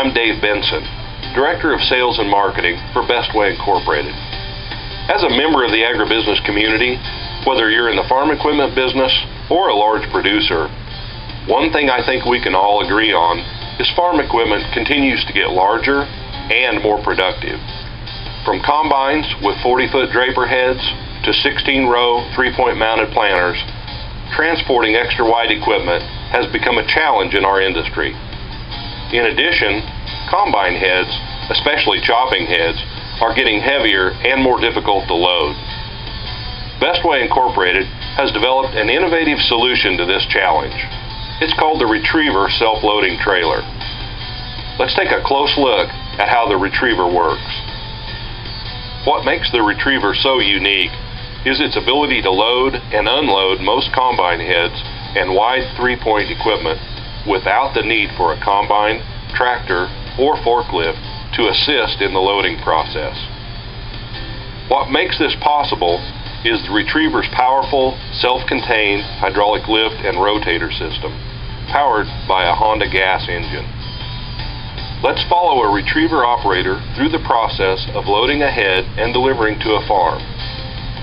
I'm Dave Benson, Director of Sales and Marketing for Bestway Incorporated. As a member of the agribusiness community, whether you're in the farm equipment business or a large producer, one thing I think we can all agree on is farm equipment continues to get larger and more productive. From combines with 40-foot draper heads to 16-row, three-point mounted planters, transporting extra wide equipment has become a challenge in our industry. In addition, combine heads, especially chopping heads, are getting heavier and more difficult to load. Bestway Incorporated has developed an innovative solution to this challenge. It's called the Retriever Self-Loading Trailer. Let's take a close look at how the Retriever works. What makes the Retriever so unique is its ability to load and unload most combine heads and wide three-point equipment without the need for a combine, tractor, or forklift to assist in the loading process. What makes this possible is the Retriever's powerful, self-contained hydraulic lift and rotator system, powered by a Honda gas engine. Let's follow a Retriever operator through the process of loading a head and delivering to a farm.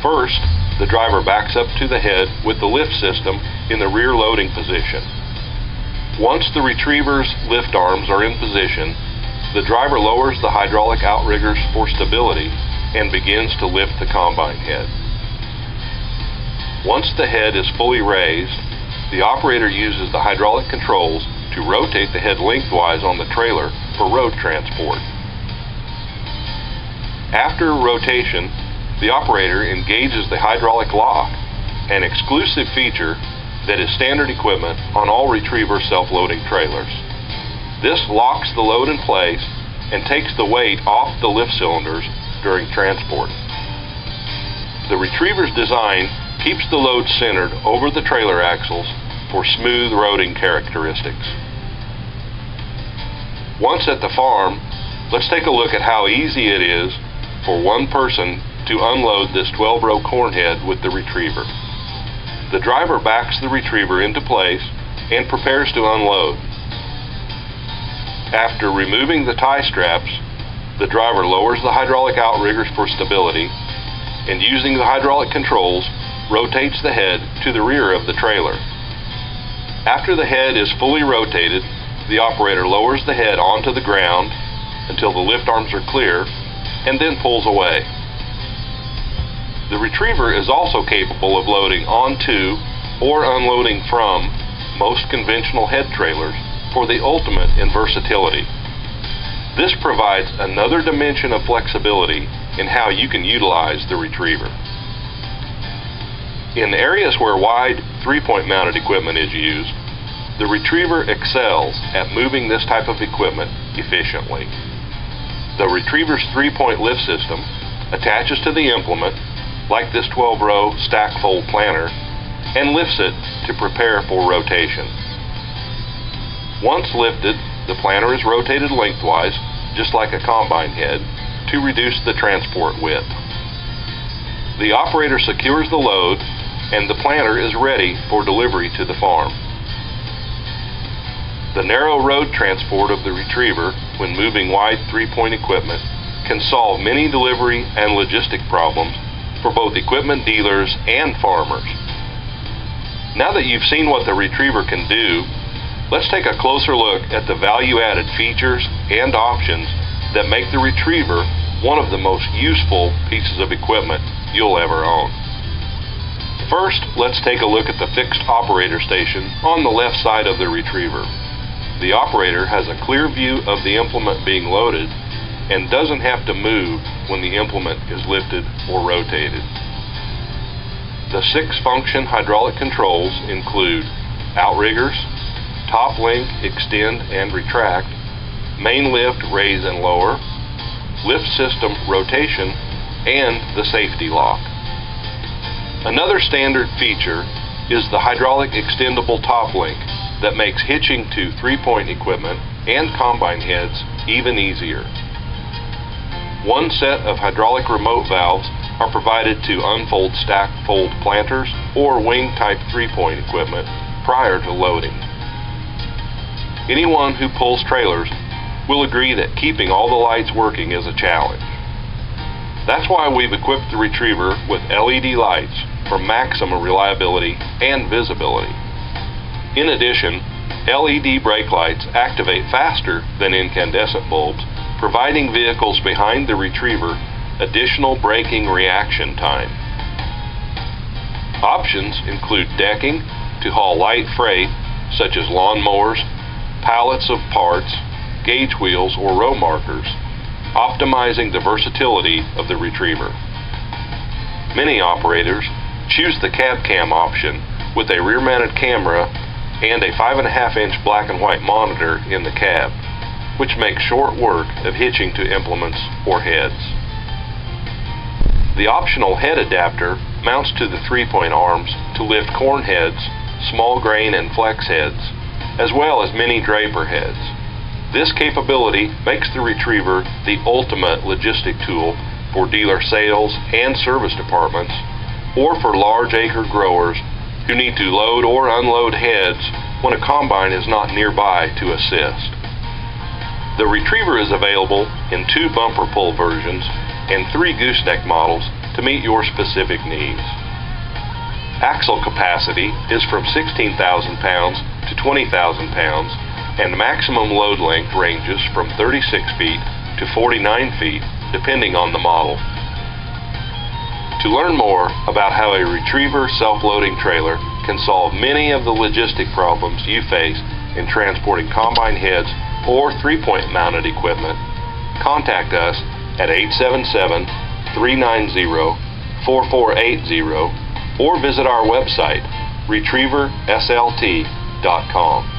First, the driver backs up to the head with the lift system in the rear loading position. Once the retriever's lift arms are in position, the driver lowers the hydraulic outriggers for stability and begins to lift the combine head. Once the head is fully raised, the operator uses the hydraulic controls to rotate the head lengthwise on the trailer for road transport. After rotation, the operator engages the hydraulic lock, an exclusive feature that is standard equipment on all Retriever self-loading trailers. This locks the load in place and takes the weight off the lift cylinders during transport. The Retriever's design keeps the load centered over the trailer axles for smooth loading characteristics. Once at the farm, let's take a look at how easy it is for one person to unload this 12-row corn head with the Retriever. The driver backs the retriever into place and prepares to unload. After removing the tie straps, the driver lowers the hydraulic outriggers for stability and using the hydraulic controls, rotates the head to the rear of the trailer. After the head is fully rotated, the operator lowers the head onto the ground until the lift arms are clear and then pulls away. The Retriever is also capable of loading onto or unloading from most conventional head trailers for the ultimate in versatility. This provides another dimension of flexibility in how you can utilize the Retriever. In areas where wide three-point mounted equipment is used, the Retriever excels at moving this type of equipment efficiently. The Retriever's three-point lift system attaches to the implement like this 12-row stack fold planter, and lifts it to prepare for rotation. Once lifted, the planter is rotated lengthwise, just like a combine head, to reduce the transport width. The operator secures the load, and the planter is ready for delivery to the farm. The narrow road transport of the retriever when moving wide three-point equipment can solve many delivery and logistic problems for both equipment dealers and farmers. Now that you've seen what the Retriever can do, let's take a closer look at the value-added features and options that make the Retriever one of the most useful pieces of equipment you'll ever own. First, let's take a look at the fixed operator station on the left side of the Retriever. The operator has a clear view of the implement being loaded and doesn't have to move when the implement is lifted or rotated. The six function hydraulic controls include outriggers, top link, extend and retract, main lift, raise and lower, lift system rotation, and the safety lock. Another standard feature is the hydraulic extendable top link that makes hitching to three-point equipment and combine heads even easier. One set of hydraulic remote valves are provided to unfold stack fold planters or wing type three-point equipment prior to loading. Anyone who pulls trailers will agree that keeping all the lights working is a challenge. That's why we've equipped the Retriever with LED lights for maximum reliability and visibility. In addition, LED brake lights activate faster than incandescent bulbs, providing vehicles behind the Retriever additional braking reaction time. Options include decking to haul light freight such as lawn mowers, pallets of parts, gauge wheels, or row markers, optimizing the versatility of the Retriever. Many operators choose the cab cam option with a rear-mounted camera and a 5.5 inch black and white monitor in the cab, which makes short work of hitching to implements or heads. The optional head adapter mounts to the three-point arms to lift corn heads, small grain and flex heads, as well as mini draper heads. This capability makes the Retriever the ultimate logistic tool for dealer sales and service departments, or for large acre growers who need to load or unload heads when a combine is not nearby to assist. The Retriever is available in two bumper pull versions and three gooseneck models to meet your specific needs. Axle capacity is from 16,000 pounds to 20,000 pounds and maximum load length ranges from 36 feet to 49 feet, depending on the model. To learn more about how a Retriever self-loading trailer can solve many of the logistic problems you face in transporting combine heads or three-point mounted equipment, contact us at 877-390-4480 or visit our website retrieverslt.com.